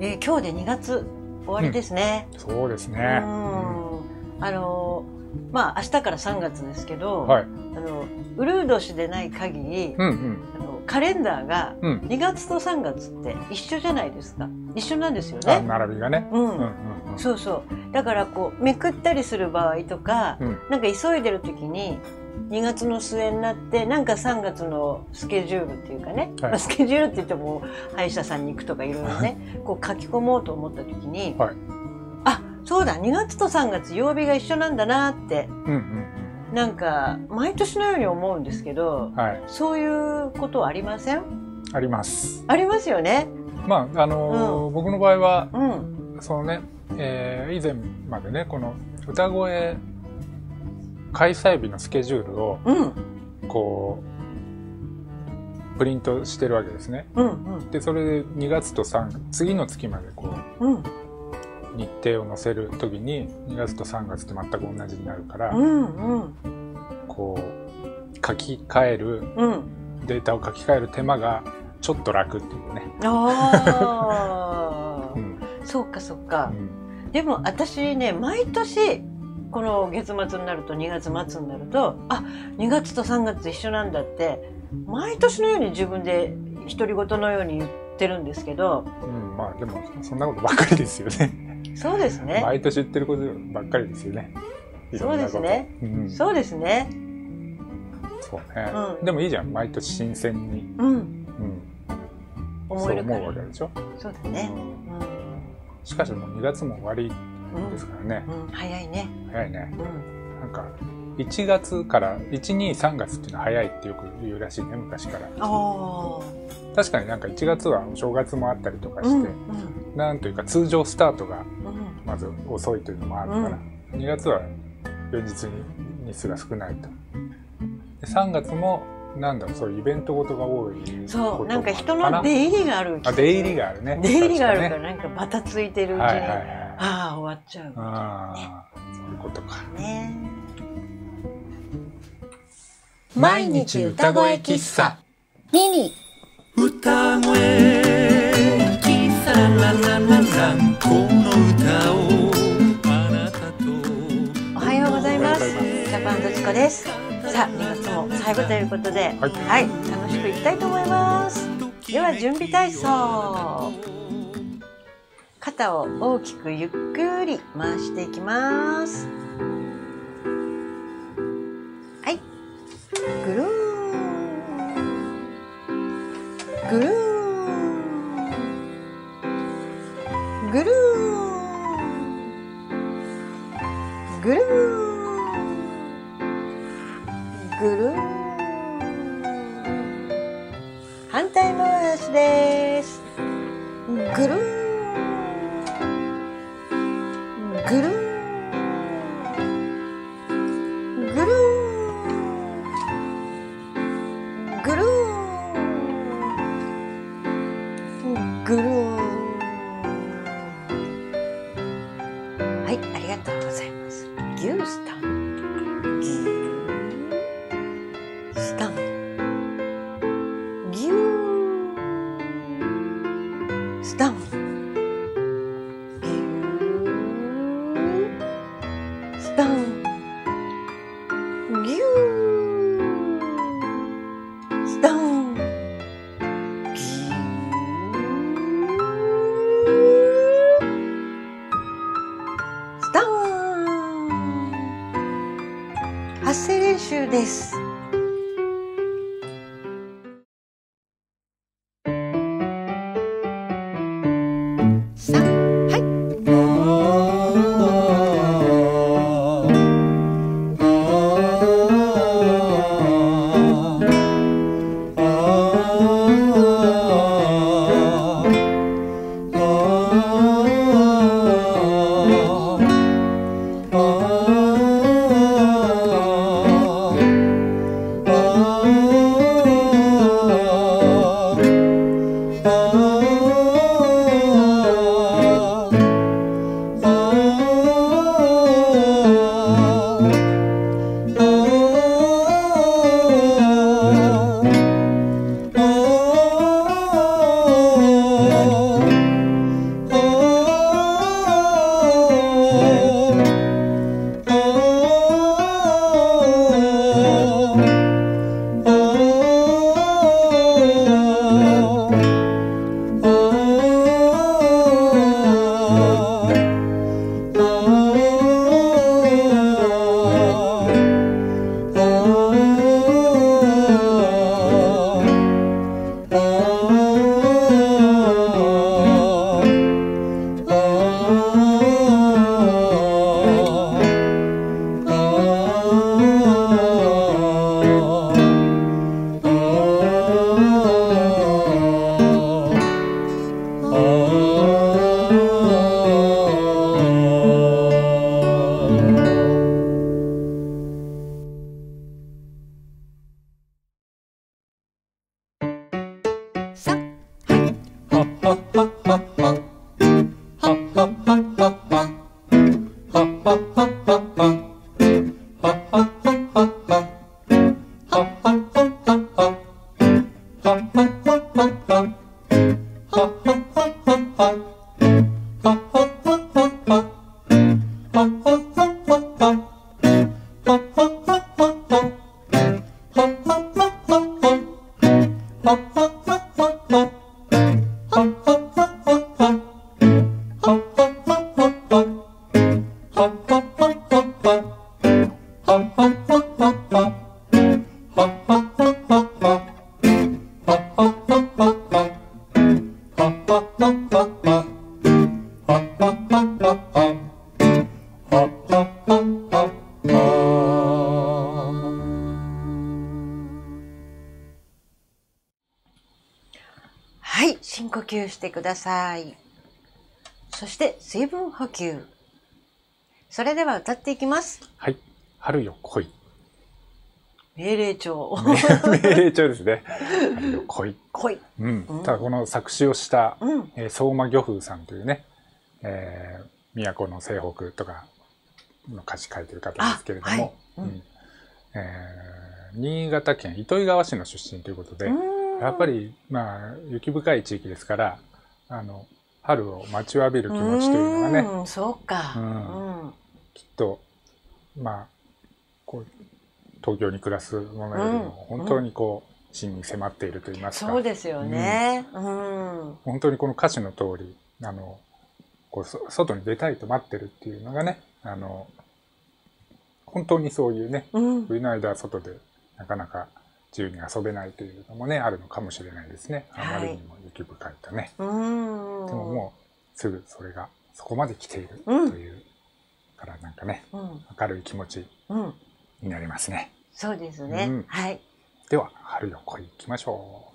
えー、今日で2月終わりですね。うん、そうですね。うん、あのまあ明日から3月ですけど、はい、あのウルー年でない限り、うんうん、あのカレンダーが2月と3月って一緒じゃないですか。一緒なんですよね。並びがね。うん。うんうんうん、そうそう。だからこうめくったりする場合とか、うん、なんか急いでる時に2月の末になってなんか3月のスケジュールっていうかね、はい、スケジュールって言っても歯医者さんに行くとかいろいろねこう書き込もうと思った時に、はい、あそうだ2月と3月曜日が一緒なんだなって、うんうん、なんか毎年のように思うんですけど、はい、そういうことはありません？あります。ありますよね。まああのーうん、僕の場合は、うん、そのね、えー、以前までねこの歌声開催日のスケジュールを、こう、プリントしてるわけですね。うんうん、で、それで2月と3月、次の月までこう、うん、日程を載せる時に、2月と3月って全く同じになるから、うんうん、こう、書き換える、うん、データを書き換える手間がちょっと楽っていうね。ああ、うん、そうかそうか。でも私ね、毎年、この月末になると2月末になるとあ2月と3月一緒なんだって毎年のように自分で独り言のように言ってるんですけど、うん、まあでもそんなことばっかりですよね。そうですね。毎年言ってることばっかりですよね。そうですね、うん、そうですね。そうね、うん、でもいいじゃん。毎年新鮮に。うん、うん、思えるそう思うわけでしょ？そうだね、うん、しかしもう2月も終わりですからね、うん、早いね。早いね、うん、なんか1月から123月っていうのは早いってよく言うらしいね昔から。確かになんか1月はお正月もあったりとかして、うんうん、なんというか通常スタートがまず遅いというのもあるから、うん、2月は現実に日数が少ないと。で3月もなんだろうそういうイベントごとが多いそうなんか人の出入りがあるあ出入りがあるね。出入りがあるからなんかバタついてるうちに、はいはいはいああ終わっちゃうみたいなね。そういうことか。ね。毎日歌声喫茶。ミニ歌声喫茶。ラララララこの歌をあなたと。おはようございます。ジャパンドチコです。さあ2月も最後ということで、はい、はい、楽しくいきたいと思います。では準備体操肩を大きくゆっくり回していきます。ha ha ha 吸してください。そして水分補給。それでは歌っていきます。はい。春よ来い。命令帳。命令帳ですね。春よ来い。来い。うん。ただこの作詞をした、うん、えー、相馬漁風さんというね、えー、都の西北とかの歌詞書いてる方ですけれども、はい、うん、えー、新潟県糸魚川市の出身ということで、やっぱり、まあ、雪深い地域ですから、あの、春を待ちわびる気持ちというのがね。うん、そうか。うん。きっと、まあ、こう、東京に暮らすものよりも、本当にこう、真に迫っていると言いますか。そうですよね。うん。本当にこの歌詞の通り、あの、こう、外に出たいと待ってるっていうのがね、あの、本当にそういうね、うん、冬の間外でなかなか自由に遊べないというのもねあるのかもしれないですね。あまりにも雪深いとね、はい、でももうすぐそれがそこまで来ているという、うん、からなんかね、うん、明るい気持ちになりますね、そうですね、はい。では春よ来い行きましょう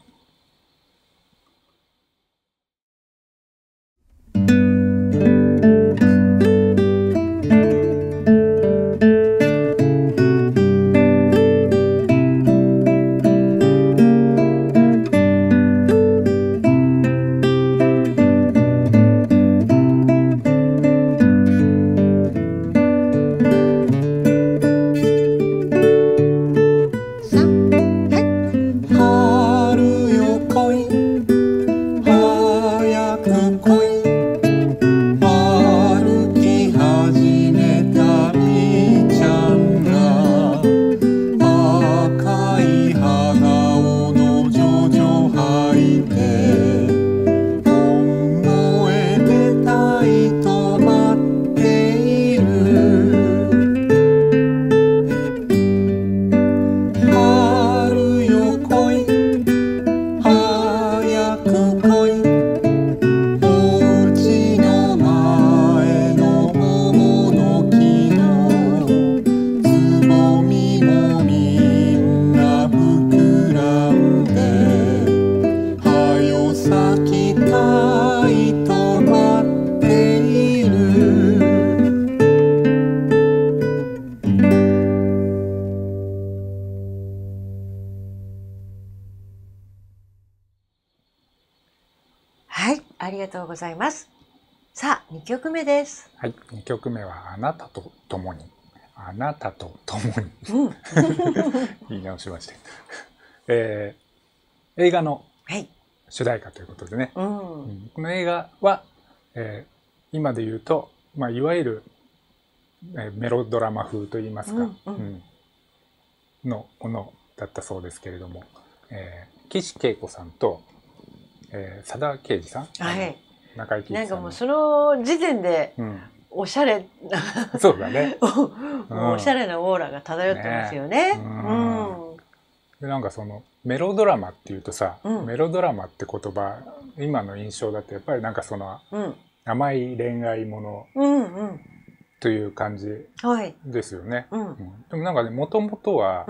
ございます。さあ、2曲目です。はい、2曲目はあなたと共に。あなたと共に。うん、言い直しまして。えー、映画の主題歌ということでね。はいうん、この映画は、えー、今で言うと、まあ、いわゆる、えー、メロドラマ風といいますか、うん、うん、のものだったそうですけれども、えー、岸恵子さんと、えー、佐田啓二さん、はい、中井貴なんかもうその時点で、おしゃれなそうだね。おしゃれなオーラが漂ってますよね。ね。うん。でなんかそのメロドラマっていうとさ、うん、メロドラマって言葉今の印象だとやっぱりなんかその、うん、甘い恋愛ものという感じですよね。うん、でもなんかねもともとは、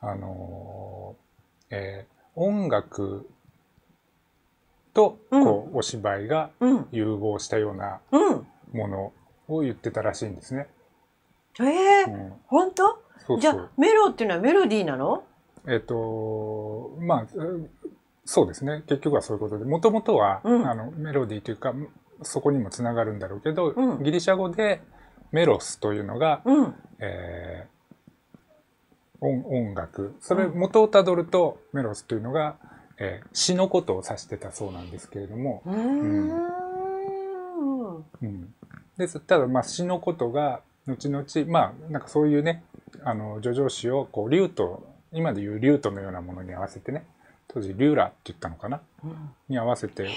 あのー、えー、音楽と、こう、お芝居が融合したようなものを言ってたらしいんですね。ええー、うん、本当？じゃあ、メロっていうのはメロディーなの？えっ、と、まあ、そうですね。結局はそういうことで、もともとは、うん、あの、メロディーというか、そこにもつながるんだろうけど、うん、ギリシャ語で、メロスというのが、うん、えー、音音楽。それ元をたどるとメロスというのが、えー、詩のことを指してたそうなんですけれども。うん、うん、です。ただまあ詩のことが後々まあなんかそういうねあの叙情詩をこうリュート今でいうリュートのようなものに合わせてね当時リューラって言ったのかな、うん、に合わせて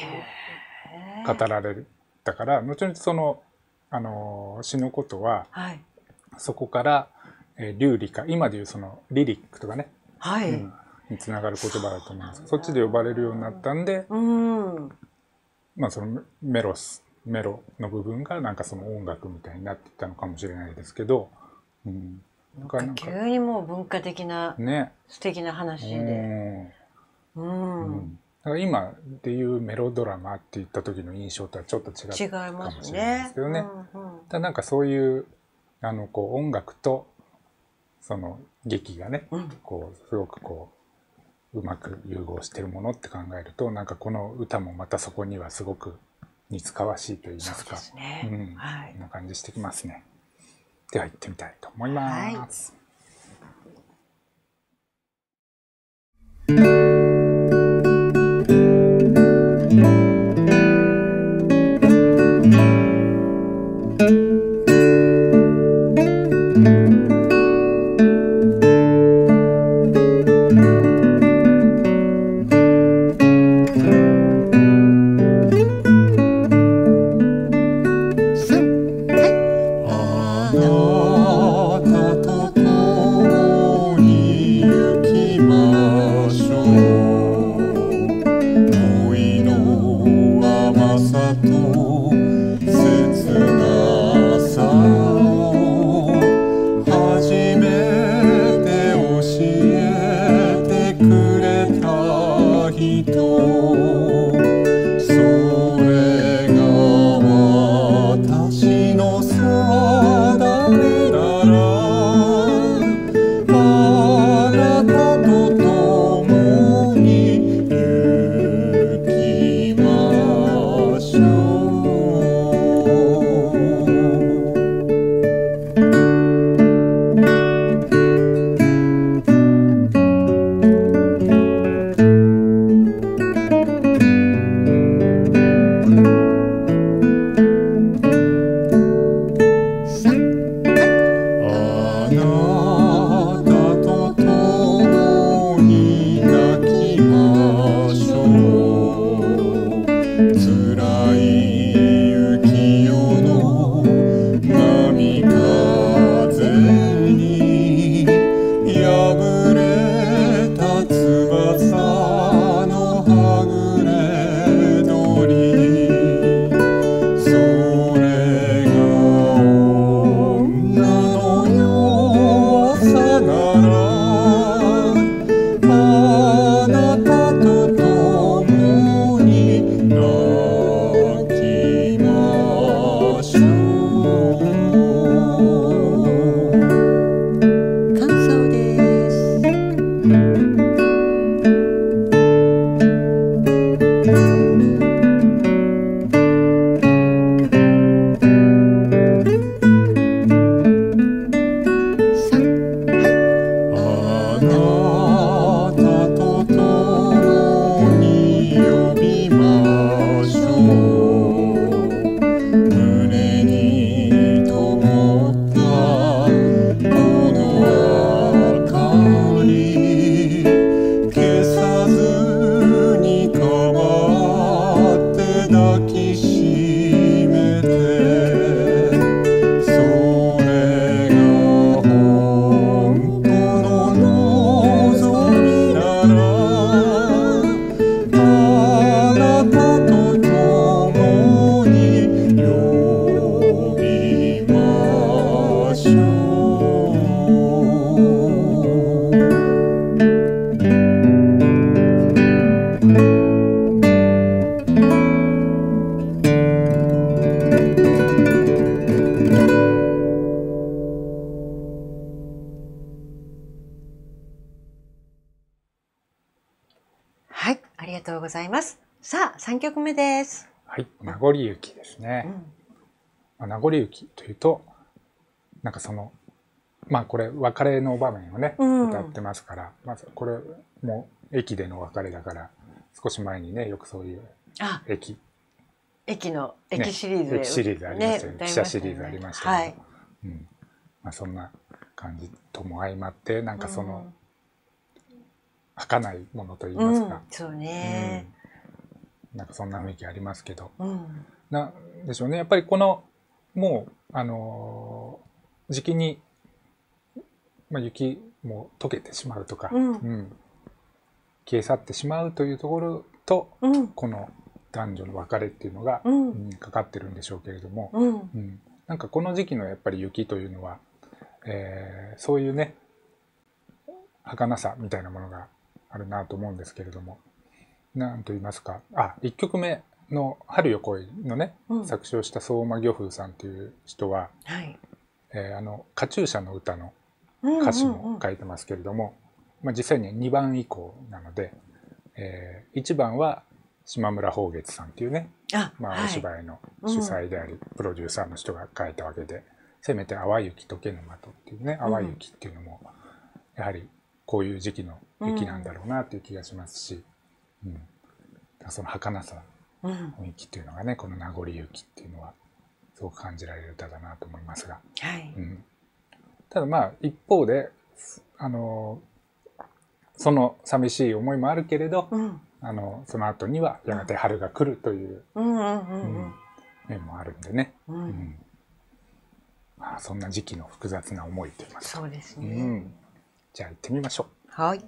語られたから後々そのあの詩のことは、はい、そこから、えー、リューリカ今でいうそのリリックとかね、はい。うん、につながる言葉だと思うんです。そっちで呼ばれるようになったんで、うん、まあそのメロスメロの部分がなんかその音楽みたいになっていったのかもしれないですけど、うん、なんか急にもう文化的な、ね、素敵な話で。うん、うん。だから今でいうメロドラマって言った時の印象とはちょっと違うかもしれないですけどね。ね。うんうん、だなんかそういうあのこう音楽とその劇がね、うん、こうすごくこううまく融合してるものって考えるとなんかこの歌もまたそこにはすごく似つかわしいと言いますか。そう、ね、うん、はい、こんな感じしてきますね。では行ってみたいと思います。はい know 曲目です。はい、名残雪ですね。うん、名残雪というと、なんかそのまあこれ別れの場面をね、歌ってますから、まずこれも駅での別れだから少し前にねよくそういう駅。駅の駅シリーズ、ね、駅シリーズありますよね、ね、記者シリーズありましたけど、はい、うん。まあ、そんな感じとも相まってなんかその、うん、儚いものといいますか、うん、そうね、うん、なんかそんな雰囲気ありますけど、うん、なんでしょうね。やっぱりこのもうあのー、時期にまあ、雪も溶けてしまうとか、うん、うん、消え去ってしまうというところと、うん、この男女の別れっていうのが、うん、かかってるんでしょうけれども、うん。なんかこの時期のやっぱり雪というのは、えー、そういうね儚さみたいなものがあるなと思うんですけれども。何と言いますか。あ1曲目の「春よ来い」のね、作詞をした相馬漁風さんという人は、はい。えー、あの「カチューシャの歌」の歌詞も書いてますけれども、まあ、実際に2番以降なので、えー、1番は島村宝月さんっていうねまあ、お芝居の主催であり、プロデューサーの人が書いたわけでせめて「淡雪溶けぬ的」っていうね淡雪っていうのもやはりこういう時期の雪なんだろうなっていう気がしますし、うん、その儚さ雰囲気っていうのがねこの名残雪っていうのはすごく感じられる歌だなと思いますが、はい。うん、ただまあ一方であのその寂しい思いもあるけれど、うん、あのその後にはやがて春が来るという面もあるんでね、うん、うん、まあ、そんな時期の複雑な思いといいますか。そうですね、うん、じゃあ行ってみましょう。はい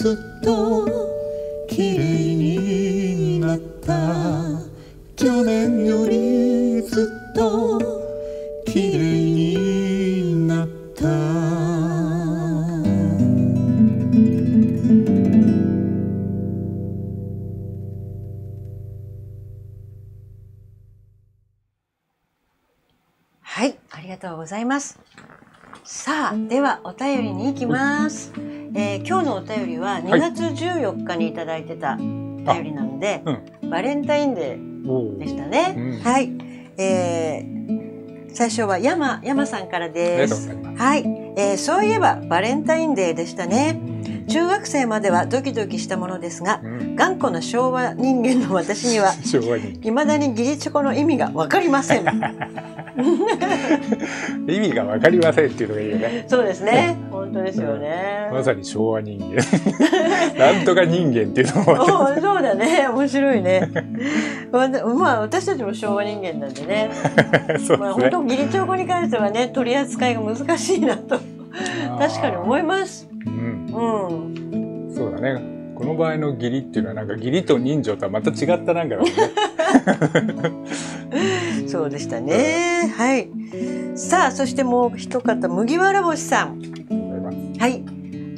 ずっと綺麗になった。去年よりずっと綺麗になった。はいありがとうございます。さあではお便りに行きます、えー今日のお便りは2月14日にいただいてたお便りなので、バレンタインデーおでしたね。うん。はい、えー最初は山山さんからです。はい、えーそういえばバレンタインデーでしたね。中学生まではドキドキしたものですがう、ん、頑固な昭和人間の私には 昭和に未だに義理チョコの意味がわかりません。意味がわかりませんっていうのがいいよね。そうですね。本当ですよね。まさに昭和人間。なんとか人間っていうのもおそうだね。面白いね。まあまあ、私たちも昭和人間なんでね。そうまあ、ですね。本当義理チョコに関してはね、取り扱いが難しいなと、確かに思います。うん、うん。そうだね。この場合の義理っていうのはなんか義理と人情とはまた違ったなんかだもんね。そうでしたね。はい。さあ、そしてもう一方、麦わら星さん。はい。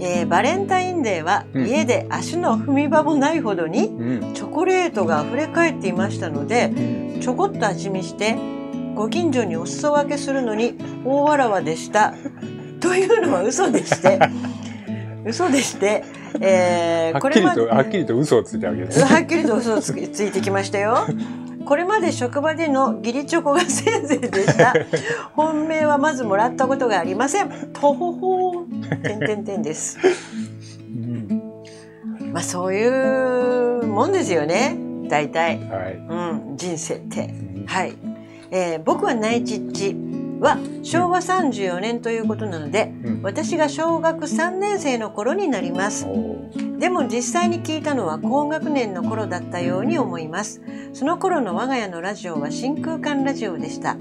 えーバレンタインデーはうん家で足の踏み場もないほどにうん。チョコレートが溢れ返っていましたので、ちょこっと味見してご近所にお裾分けするのに大わらわでしたというのは嘘でして嘘でして、えーはっきりこれまでと、はっきりと嘘をついてあげる。はっきりと嘘をつきついてきましたよ。これまで職場での義理チョコがせいぜいでした。本命はまずもらったことがありません。とほほー。てんてんてんです。うんまあそういうもんですよね。大体。はい。うん、人生って。うんはい、えー僕はナイチッチは昭和34年ということなので、うん。私が小学3年生の頃になります。でも実際に聞いたのは高学年の頃だったように思います。その頃の我が家のラジオは真空管ラジオでした。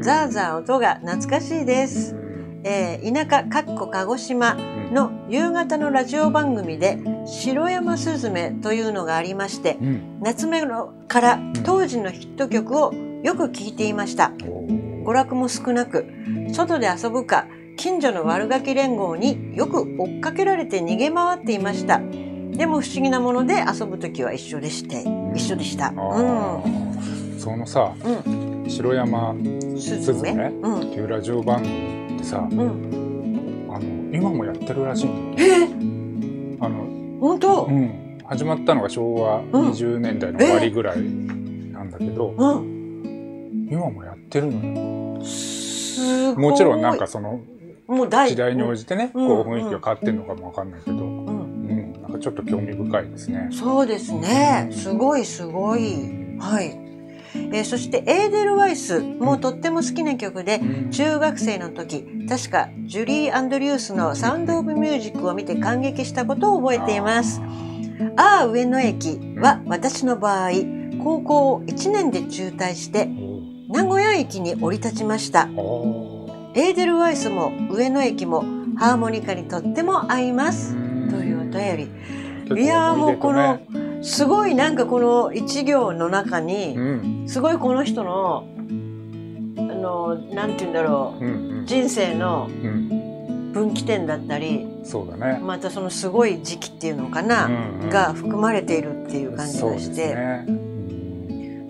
ザーザー音が懐かしいです、えー田舎かっこ鹿児島の夕方のラジオ番組で白山すずめというのがありましてうん。夏目から当時のヒット曲をよく聴いていました娯楽も少なく外で遊ぶか近所の悪ガキ連合によく追っかけられて逃げ回っていました。でも不思議なもので遊ぶ時は一緒でして一緒でした。あー。そのさ、うん。白山うんすすずめずめうん。っていうラジオ番組ってさ、うん。あの今もやってるらしいんだあの本当？うん、始まったのが昭和20年代の終わりぐらいなんだけど、うん今もやってるのよ。すごいもちろんなんかそのもう大時代に応じてね、うんこう雰囲気が変わってるのかもわかんないけど、うんうん、なんかちょっと興味深いですね。そうですね。すごいすごい。はい。えーそしてエーデルワイスもとっても好きな曲で、うん中学生の時、確かジュリー・アンドリュースのサウンド・オブ・ミュージックを見て感激したことを覚えています。ああ、上野駅は私の場合、高校を1年で中退して名古屋駅に降り立ちました。おエーデルワイスも上野駅もハーモニカにとっても合います。というお便り。いやーもうこのすごいなんかこの一行の中に、うん。すごいこの人のあのなんて言うんだろう。んうん。う人生のうん、分岐点だったりそうだね。またそのすごい時期っていうのかな、うんうん。が含まれているっていう感じがして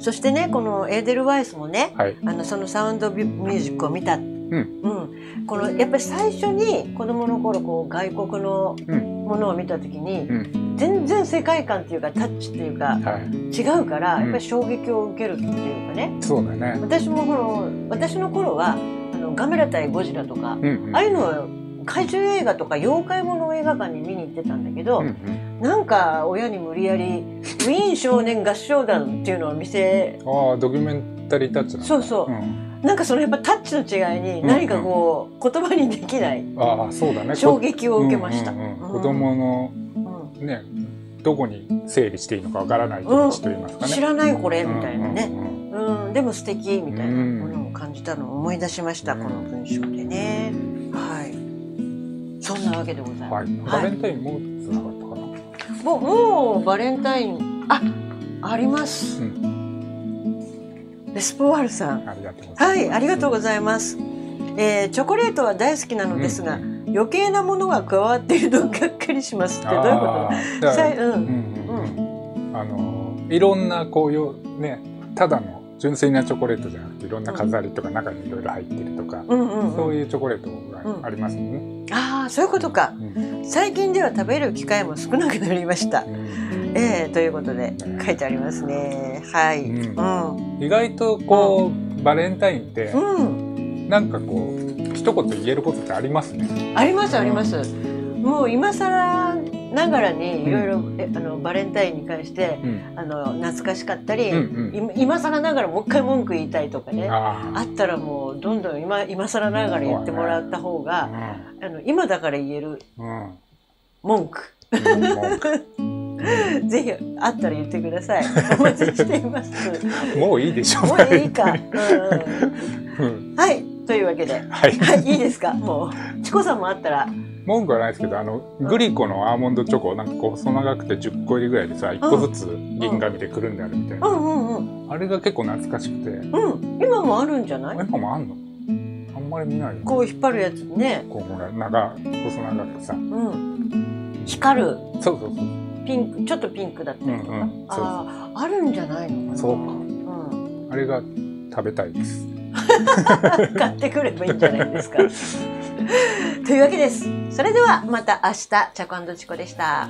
そしてねこのエーデルワイスもねはい。あのそのサウンドミュージックを見た、うん。ん。このやっぱり最初に子供の頃こう外国のうん。ものを見た時に、うん。全然世界観っていうかタッチっていうかはい。違うからうん。やっぱり衝撃を受けるっていうかね、そうだね。私もこの私の頃はあのガメラ対ゴジラとか、うんうん。ああいうのを怪獣映画とか妖怪もの映画館に見に行ってたんだけど、うんうん。なんか親に無理やり「ウィーン少年合唱団」っていうのを見せああ、ドキュメンタリータッチそうそう。うん。なんかそのやっぱタッチの違いに何かこう、言葉にできないああ、そうだね。衝撃を受けました。うんうんうん。うん子供のうん。ね、どこに整理していいのかわからない気持ちと言いますかね。知らないこれみたいなね、うんうんうん。うん。でも素敵みたいなものを感じたのを思い出しました、うんこの文章でね。はい。そんなわけでございます。はい。バレンタインもうつながったかな？もうもうバレンタインああります。うえエスポワールさん。ありがとうございます。はい、ありがとうございます。えー、チョコレートは大好きなのですが、うん余計なものが加わっているとがっかりしますってどういうこと？さうん、うん、うん。あの、いろんなこういう、ね、ただの純粋なチョコレートじゃなくていろんな飾りとか中にいろいろ入ってるとか、うんうんうん、そういうチョコレートがありますよね。うん、ああそういうことか、うん、最近では食べる機会も少なくなりました。うん、えー、ということで書いてありますね。はい、うん意外とこう、バレンタインって、うん、なんかこう一言言えることってありますね。ありますあります。もう今更ながらにいろいろあのバレンタインに関して、うん、あの懐かしかったり、うんうん、今更ながらもう一回文句言いたいとかねあったらもうどんどん今今更ながら言ってもらった方が、あの今だから言える文句。ぜひあったら言ってください。お待ちしています。もういいでしょう。もういいか。うん、はい。というわけで、はい、はい、いいですか？もうチコさんもあったら。文句はないですけど、あのグリコのアーモンドチョコなんかこう細長くて10個入りぐらいでさ、1個ずつ銀紙でくるんであるみたいな。うんうんうん。あれが結構懐かしくて。うん。今もあるんじゃない？今もあんの？あんまり見ないこう引っ張るやつね。こうほら長細長くさ。うん。光る。そうそうそう。ピンクちょっとピンクだったりとか？うんうん、あああるんじゃないのかな。そうか。うん。あれが食べたいです。買ってくればいいんじゃないですか。というわけです。それではまた明日、チャコチコでした。